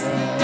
soon.